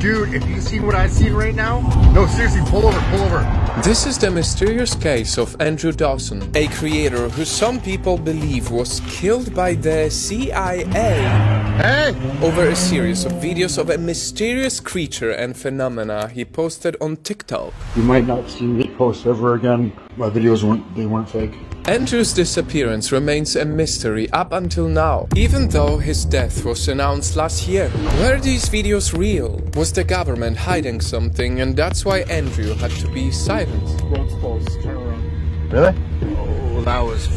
Dude, if you seen what I've seen right now, no, seriously, pull over, pull over. This is the mysterious case of Andrew Dawson, a creator who some people believe was killed by the CIA Hey! over a series of videos of a mysterious creature and phenomena he posted on TikTok. You might not see me post ever again. My videos weren't, they weren't fake. Andrew's disappearance remains a mystery up until now, even though his death was announced last year. Were these videos real? Was the government hiding something and that's why Andrew had to be silent? Road's closed. Turn around. Really? Oh, that was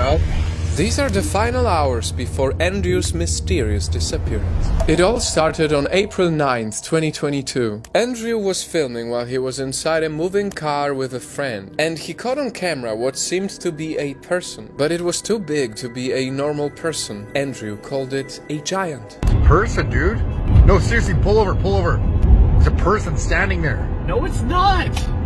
up. These are the final hours before Andrew's mysterious disappearance. It all started on April 9th, 2022. Andrew was filming while he was inside a moving car with a friend, and he caught on camera what seemed to be a person, but it was too big to be a normal person. Andrew called it a giant. Person, dude. No, seriously, pull over, pull over. There's a person standing there. No, it's not.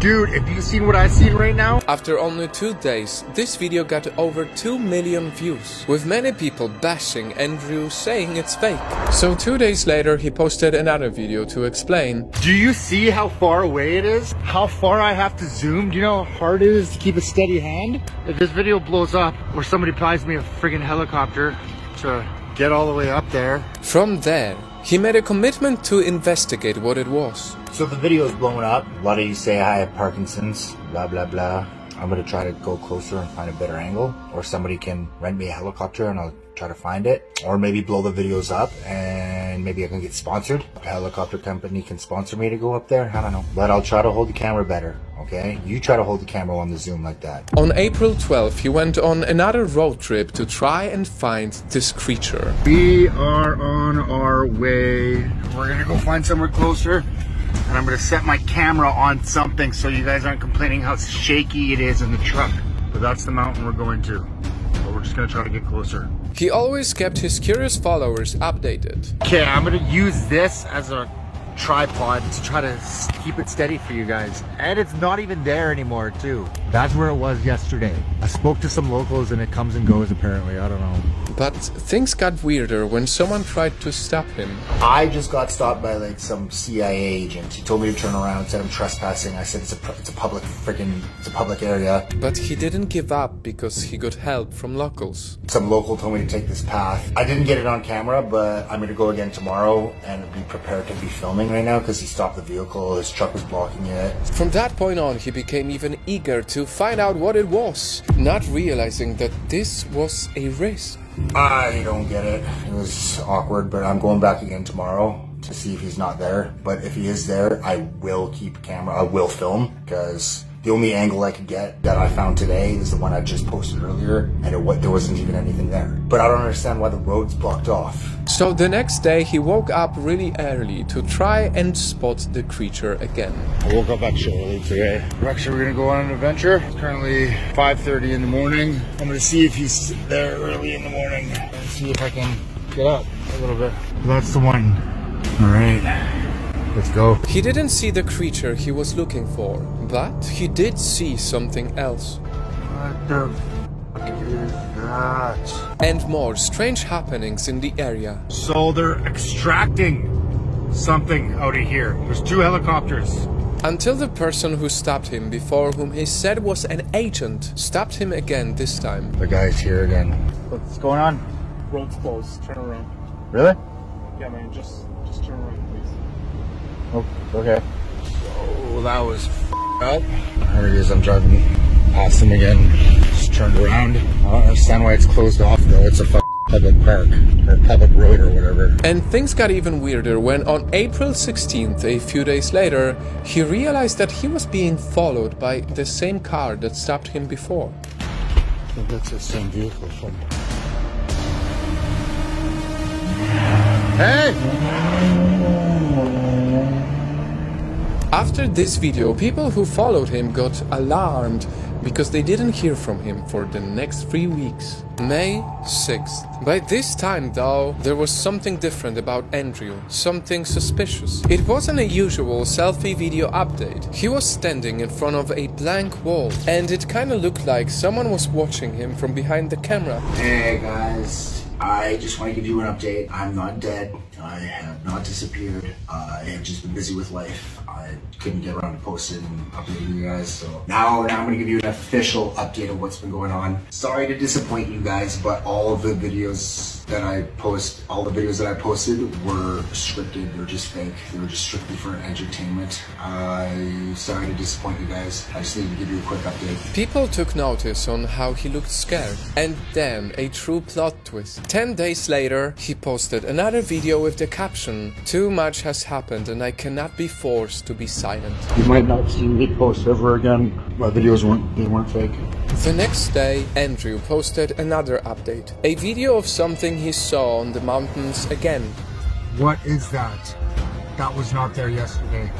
Dude, if you seen what I've seen right now, After only two days, this video got over 2 million views, with many people bashing Andrew saying it's fake. So two days later, he posted another video to explain do you see how far away it is? How far I have to zoom? Do you know how hard it is to keep a steady hand? If this video blows up or somebody buys me a friggin' helicopter to get all the way up there. From there, he made a commitment to investigate what it was. So the video is blowing up. A lot of you say I have Parkinson's, blah, blah, blah. I'm gonna try to go closer and find a better angle. Or somebody can rent me a helicopter and I'll try to find it. Or maybe blow the videos up and maybe I can get sponsored. A helicopter company can sponsor me to go up there. I don't know. But I'll try to hold the camera better, okay? You try to hold the camera on the zoom like that. On April 12th, he went on another road trip to try and find this creature. We are on our way. We're gonna go find somewhere closer. And I'm gonna set my camera on something so you guys aren't complaining how shaky it is in the truck. But that's the mountain we're going to. But we're just gonna try to get closer. He always kept his curious followers updated. Okay, I'm gonna use this as a tripod to try to keep it steady for you guys. And it's not even there anymore, too. That's where it was yesterday. I spoke to some locals and it comes and goes apparently. I don't know. But things got weirder when someone tried to stop him. I just got stopped by like some CIA agent. He told me to turn around, said I'm trespassing. I said it's a, it's a public freaking, it's a public area. But he didn't give up because he got help from locals. Some local told me to take this path. I didn't get it on camera, but I'm gonna go again tomorrow and be prepared to be filming right now because he stopped the vehicle. His truck was blocking it. From that point on, he became even eager to find out what it was, not realizing that this was a risk. I don't get it. It was awkward, but I'm going back again tomorrow to see if he's not there. But if he is there, I will keep camera. I will film because the only angle I could get that I found today is the one I just posted earlier, and it, there wasn't even anything there. But I don't understand why the road's blocked off. So the next day, he woke up really early to try and spot the creature again. I woke up extra early today. We're actually we're gonna go on an adventure. It's currently 5.30 in the morning. I'm gonna see if he's there early in the morning and see if I can get up a little bit. That's the one. All right, let's go. He didn't see the creature he was looking for, but he did see something else. What the fuck is that? And more strange happenings in the area. So they're extracting something out of here. There's two helicopters. Until the person who stopped him before, whom he said was an agent, stopped him again this time. The guy's here again. What's going on? Road's closed. Turn around. Really? Yeah, man. Just, just turn around, please. Oh, okay. Oh, that was up. There it is. I'm driving past him again. Just turned around. Uh, I don't understand why it's closed off though. It's a public park or public road or whatever. And things got even weirder when on April 16th, a few days later, he realized that he was being followed by the same car that stopped him before. I think that's the same vehicle from. Hey! After this video, people who followed him got alarmed because they didn't hear from him for the next three weeks. May 6th. By this time, though, there was something different about Andrew, something suspicious. It wasn't a usual selfie video update. He was standing in front of a blank wall, and it kinda looked like someone was watching him from behind the camera. Hey guys, I just want to give you an update. I'm not dead. I have not disappeared. I have just been busy with life. I couldn't get around to posting and updating you guys. So now, now I'm gonna give you an official update of what's been going on. Sorry to disappoint you guys, but all of the videos that I post, all the videos that I posted were scripted. They're just fake. They were just strictly for entertainment. I sorry to disappoint you guys. I just need to give you a quick update. People took notice on how he looked scared. And then a true plot twist. 10 days later, he posted another video with the caption, Too much has happened and I cannot be forced to be silent. You might not see me post ever again. My videos weren't, they weren't fake. The next day, Andrew posted another update. A video of something he saw on the mountains again. What is that? That was not there yesterday.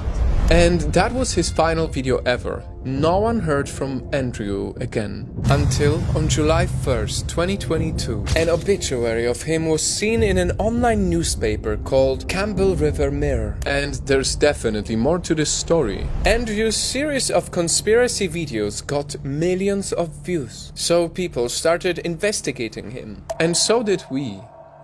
And that was his final video ever. No one heard from Andrew again. Until on July 1st, 2022, an obituary of him was seen in an online newspaper called Campbell River Mirror. And there's definitely more to this story. Andrew's series of conspiracy videos got millions of views. So people started investigating him. And so did we.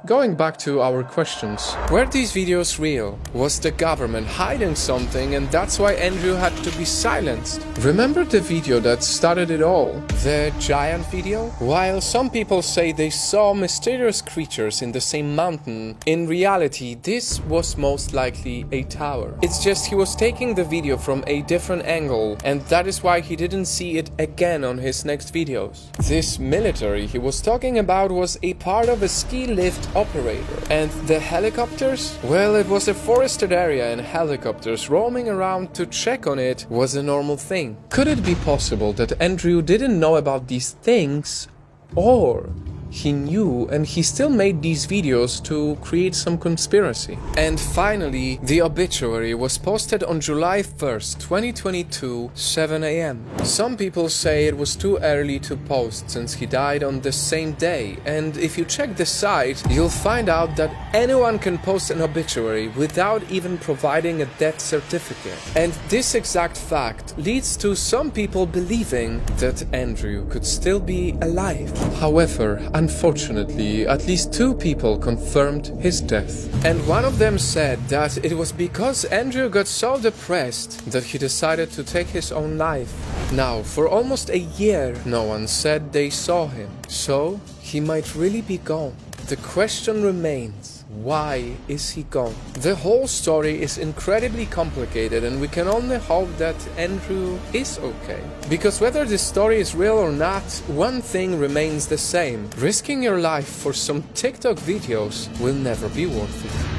Going back to our questions, were these videos real? Was the government hiding something and that's why Andrew had to be silenced? Remember the video that started it all? The giant video? While some people say they saw mysterious creatures in the same mountain, in reality this was most likely a tower. It's just he was taking the video from a different angle and that is why he didn't see it again on his next videos. This military he was talking about was a part of a ski lift operator. And the helicopters? Well, it was a forested area and helicopters roaming around to check on it was a normal thing. Could it be possible that Andrew didn't know about these things or he knew and he still made these videos to create some conspiracy. And finally, the obituary was posted on July 1st, 2022, 7 am. Some people say it was too early to post since he died on the same day, and if you check the site, you'll find out that anyone can post an obituary without even providing a death certificate. And this exact fact leads to some people believing that Andrew could still be alive. However, Unfortunately, at least two people confirmed his death. And one of them said that it was because Andrew got so depressed that he decided to take his own life. Now, for almost a year, no one said they saw him. So, he might really be gone. The question remains. Why is he gone? The whole story is incredibly complicated and we can only hope that Andrew is okay. Because whether this story is real or not, one thing remains the same. Risking your life for some TikTok videos will never be worth it.